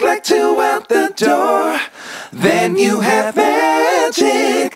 like two out the door. Then you have magic.